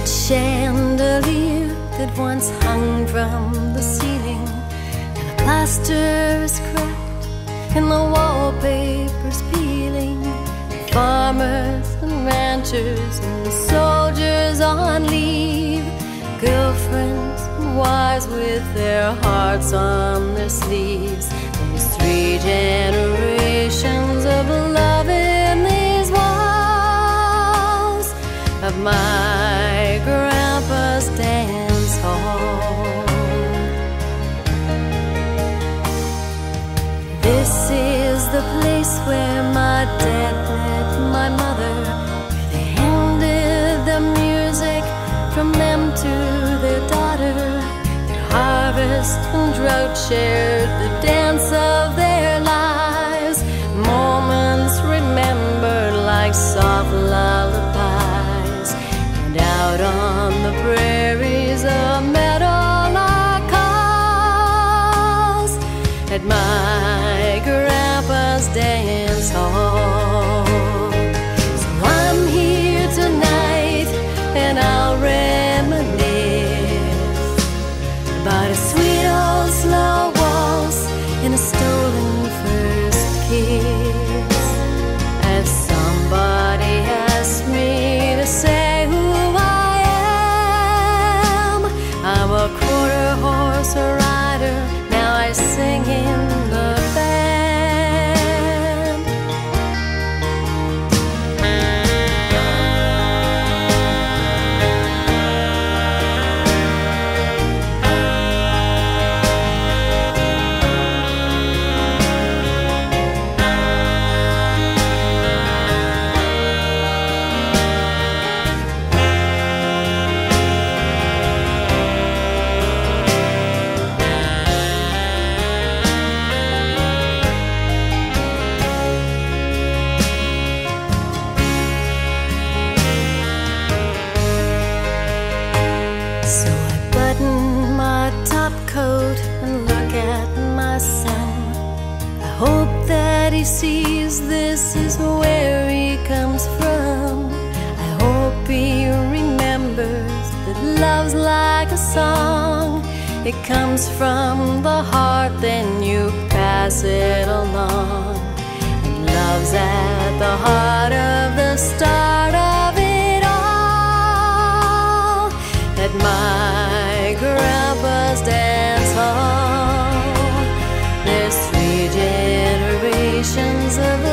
chandelier that once hung from the ceiling, and the plaster is cracked, and the wallpaper's peeling. Farmers and ranchers and soldiers on leave, girlfriends and wives with their hearts on their sleeves. Those three generations of love in these walls of my This is the place where my dad met my mother, where they handed the music from them to their daughter. Their harvest and drought shared the my grandpa's dance hall. and look at my son. I hope that he sees this is where he comes from. I hope he remembers that love's like a song. It comes from the heart, then you pass it along. And love's at the heart of the start of it all. That my generations of